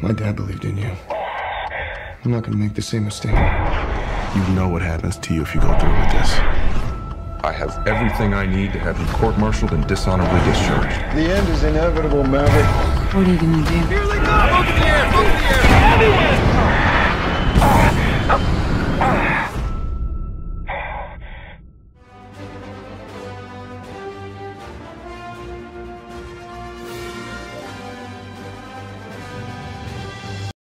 My dad believed in you. I'm not gonna make the same mistake. You know what happens to you if you go through with this. I have everything I need to have you court-martialed and dishonorably discharged. The end is inevitable, Maverick. What are you gonna do? Here they come! Look the air!